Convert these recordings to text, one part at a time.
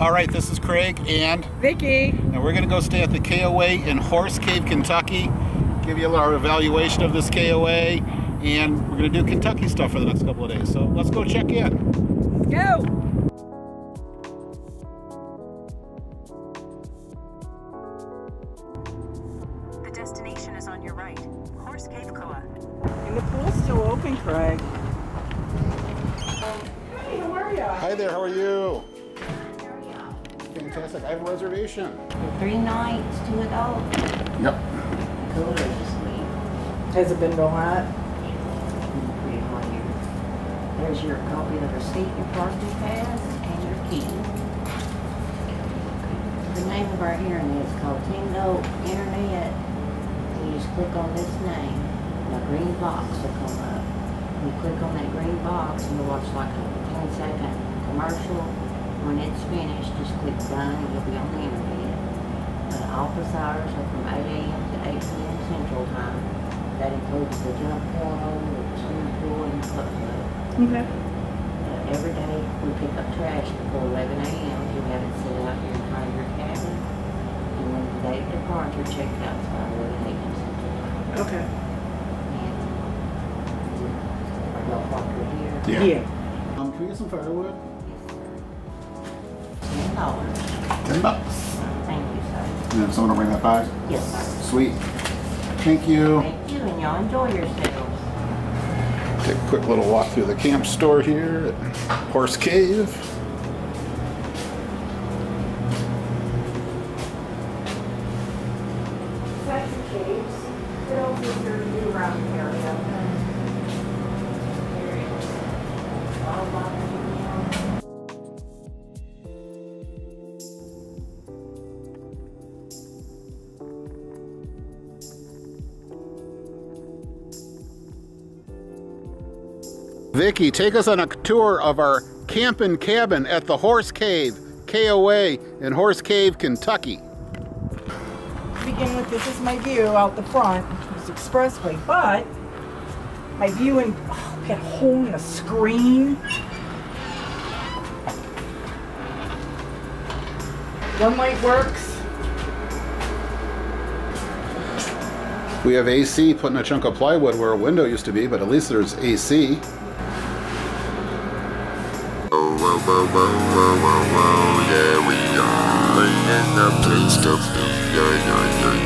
All right, this is Craig and Vicki. and we're gonna go stay at the KOA in Horse Cave, Kentucky. Give you our evaluation of this KOA, and we're gonna do Kentucky stuff for the next couple of days. So let's go check in. Let's go. The destination is on your right. Horse Cave Koa. And the pool's still open, Craig. Hey, how are you? Hi there, how are you? Fantastic. I have a reservation. Three nights, two adults. Yep. Cool as sleep. Has it been real hot? Pretty hard here. There's your copy of the receipt, your parking pass, and your key. The name of our internet is called Tengo Internet. You just click on this name, and a green box will come up. You click on that green box and you'll watch like a 10 second commercial. When it's finished, just click done and you'll be on the internet. Uh, office hours are from 8 a.m. to 8 p.m. Central Time. That includes the jump pool, the swimming pool, and the club club. Okay. Uh, every day we pick up trash before 11 a.m. You have it set out here in front of your cabin. And when the day of departure, check out by 11 a.m. Central Time. Okay. And are y'all parked here? Yeah. Um, can we get some firewood? Ten dollars. Ten bucks. Thank you, sir. And someone will bring that by? Yes, sir. Sweet. Thank you. Thank you, and y'all enjoy yourselves. Take a quick little walk through the camp store here at Horse Cave. Vicki, take us on a tour of our camping cabin at the Horse Cave, KOA in Horse Cave, Kentucky. To begin with, this is my view out the front. It's expressway, but my view in oh, we got a hole in the screen. One light works. We have AC putting a chunk of plywood where a window used to be, but at least there's AC. Whoa, whoa, whoa, whoa, whoa, whoa, yeah, we are in the place to be. Yeah, yeah, yeah, yeah, yeah,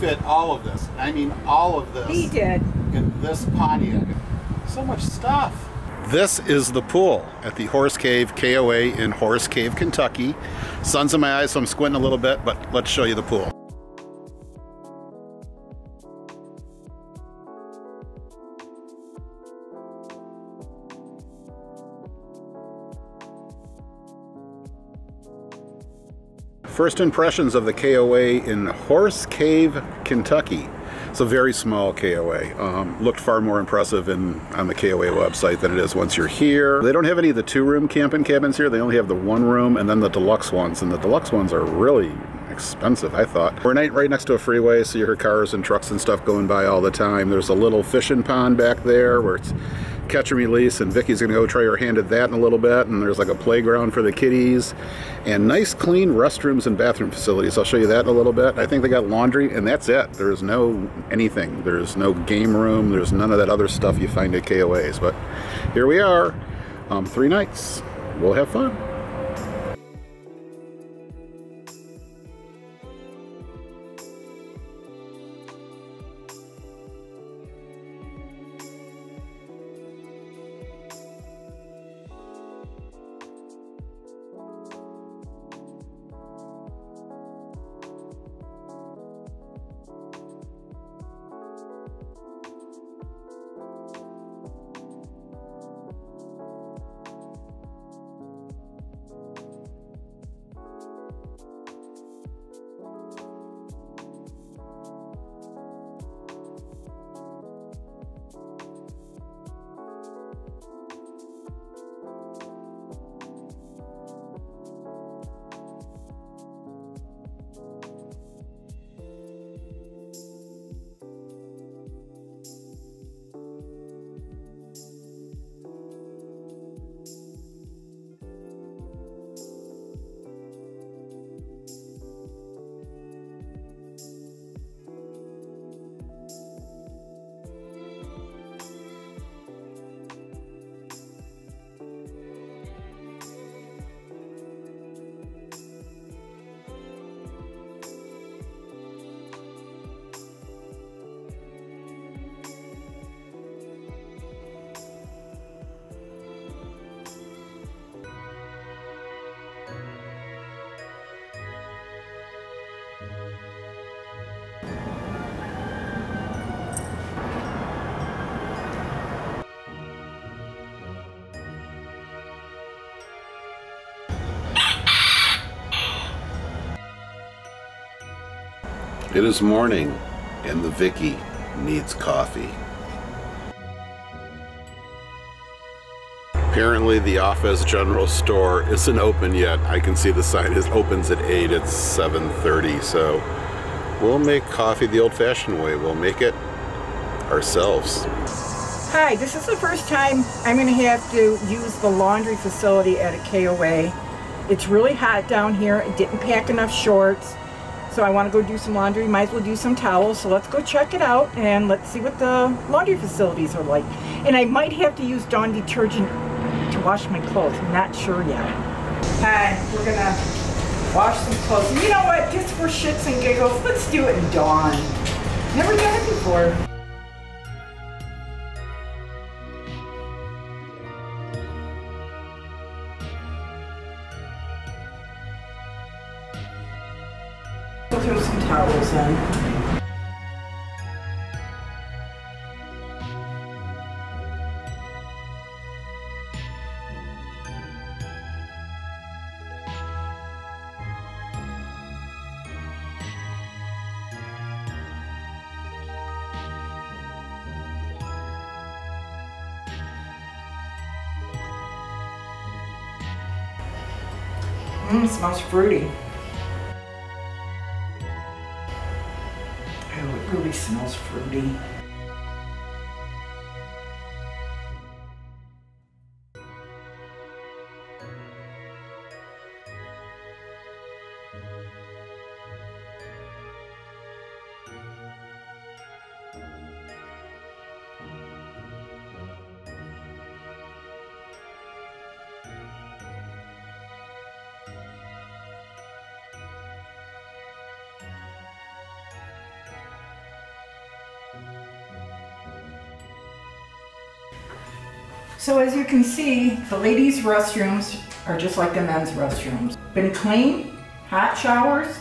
fit all of this. I mean, all of this. He did. in this Pontiac. So much stuff. This is the pool at the Horse Cave KOA in Horse Cave, Kentucky. Sun's in my eyes, so I'm squinting a little bit, but let's show you the pool. First impressions of the KOA in Horse Cave, Kentucky. It's a very small KOA. Um, looked far more impressive in on the KOA website than it is once you're here. They don't have any of the two-room camping cabins here. They only have the one room and then the deluxe ones. And the deluxe ones are really expensive, I thought. We're right, right next to a freeway, so you hear cars and trucks and stuff going by all the time. There's a little fishing pond back there where it's catch and release, and Vicki's gonna go try her hand at that in a little bit. And there's like a playground for the kiddies, and nice, clean restrooms and bathroom facilities. I'll show you that in a little bit. I think they got laundry, and that's it. There's no anything. There's no game room. There's none of that other stuff you find at KOAs. But here we are, um, three nights. We'll have fun. It is morning, and the Vicki needs coffee. Apparently, the Office General Store isn't open yet. I can see the sign. It opens at 8. It's 7.30, so we'll make coffee the old-fashioned way. We'll make it ourselves. Hi, this is the first time I'm going to have to use the laundry facility at a KOA. It's really hot down here. I didn't pack enough shorts. So I want to go do some laundry. Might as well do some towels. So let's go check it out and let's see what the laundry facilities are like. And I might have to use Dawn detergent to wash my clothes. I'm not sure yet. Hi, we're to wash some clothes. And you know what? Just for shits and giggles, let's do it in Dawn. Never done it before. Mmm, smells fruity. Oh, it really smells fruity. So as you can see, the ladies' restrooms are just like the men's restrooms. Been clean, hot showers.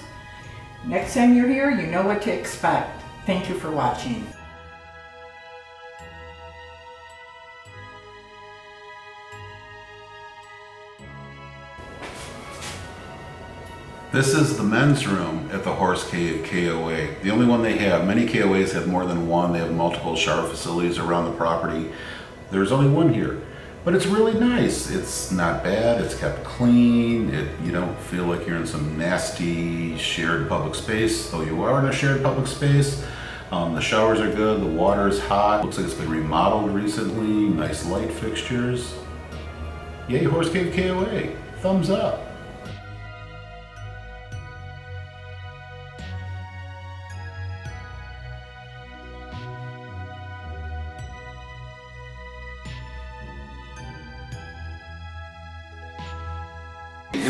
Next time you're here, you know what to expect. Thank you for watching. This is the men's room at the Horse Cave KOA. The only one they have. Many KOAs have more than one. They have multiple shower facilities around the property. There's only one here. But it's really nice. It's not bad. It's kept clean. It, you don't feel like you're in some nasty shared public space, though you are in a shared public space. Um, the showers are good. The water is hot. Looks like it's been remodeled recently. Nice light fixtures. Yay, Horse Cave KOA. Thumbs up.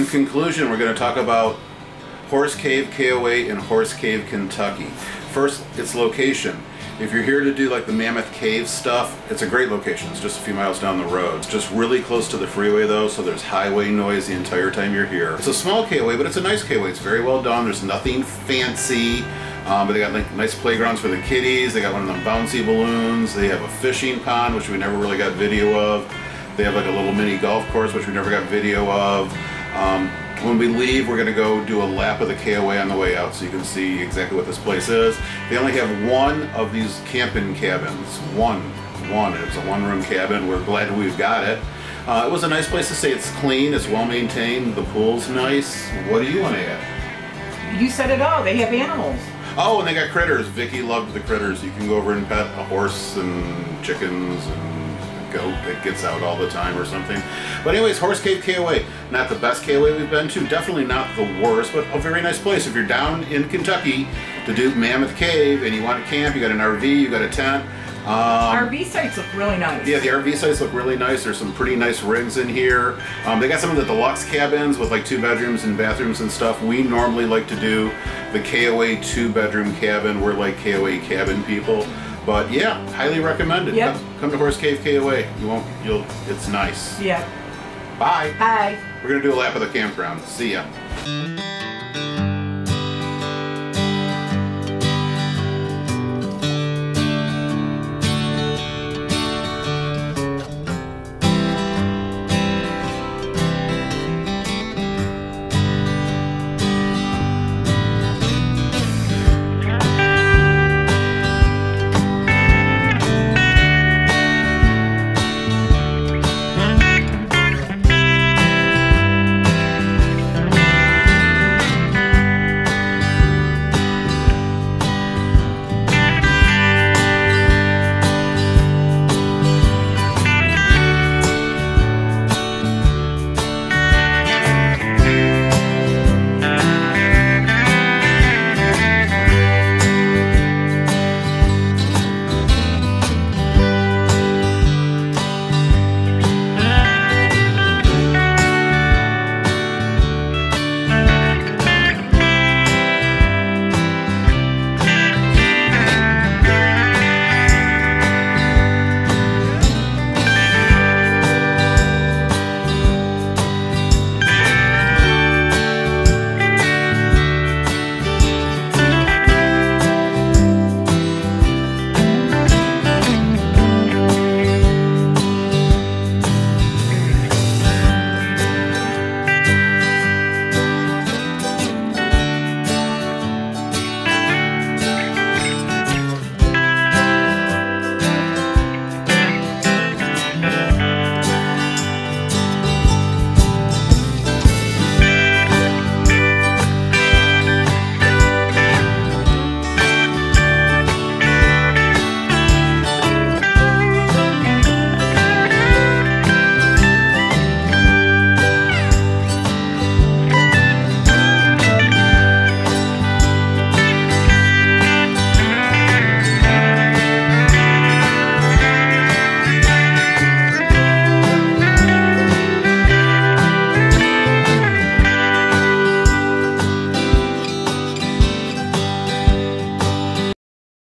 Conclusion, we're going to talk about Horse Cave KOA in Horse Cave, Kentucky. First, its location. If you're here to do like the Mammoth Cave stuff, it's a great location. It's just a few miles down the road. It's just really close to the freeway though, so there's highway noise the entire time you're here. It's a small KOA, but it's a nice KOA. It's very well done. There's nothing fancy. Um, but they got like nice playgrounds for the kiddies. They got one of them bouncy balloons. They have a fishing pond, which we never really got video of. They have like a little mini golf course, which we never got video of. Um, when we leave, we're going to go do a lap of the KOA on the way out so you can see exactly what this place is. They only have one of these camping cabins. One. One. It's a one room cabin. We're glad we've got it. Uh, it was a nice place to stay. It's clean, it's well maintained, the pool's nice. What do you want to add? You said it all. They have animals. Oh, and they got critters. Vicki loved the critters. You can go over and pet a horse and chickens and goat that gets out all the time or something. But anyways, Horse Cave KOA. Not the best KOA we've been to. Definitely not the worst, but a very nice place. If you're down in Kentucky to do Mammoth Cave and you want to camp, you got an RV, you got a tent. Um, RV sites look really nice. yeah, the RV sites look really nice. There's some pretty nice rigs in here. Um, they got some of the deluxe cabins with like two bedrooms and bathrooms and stuff. We normally like to do the KOA two bedroom cabin. We're like KOA cabin people. But yeah, highly recommended. Yep. Come, come to Horse Cave KOA. You won't. You'll. It's nice. Yeah. Bye. Bye. We're gonna do a lap of the campground. See ya.